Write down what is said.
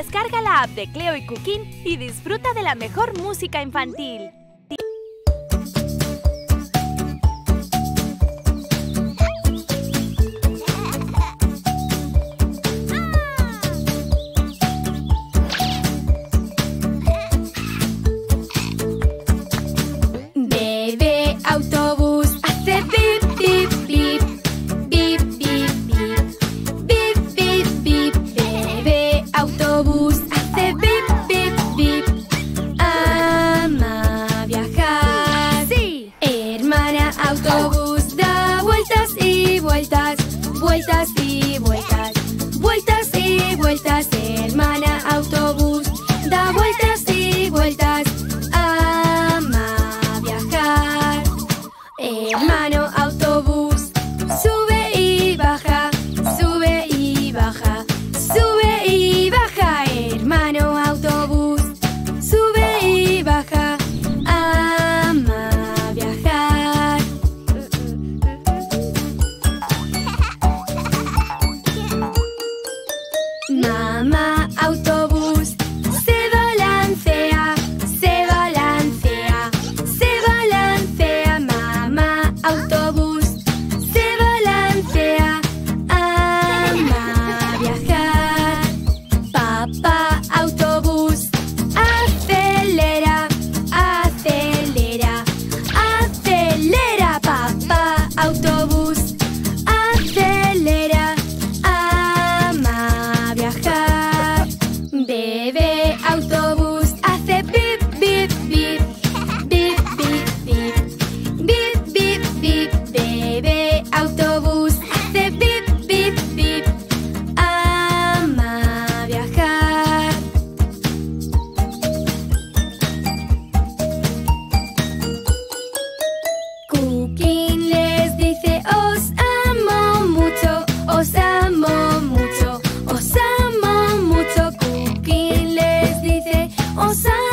Descarga la app de Cleo y Cooking y disfruta de la mejor música infantil. muitas Vamos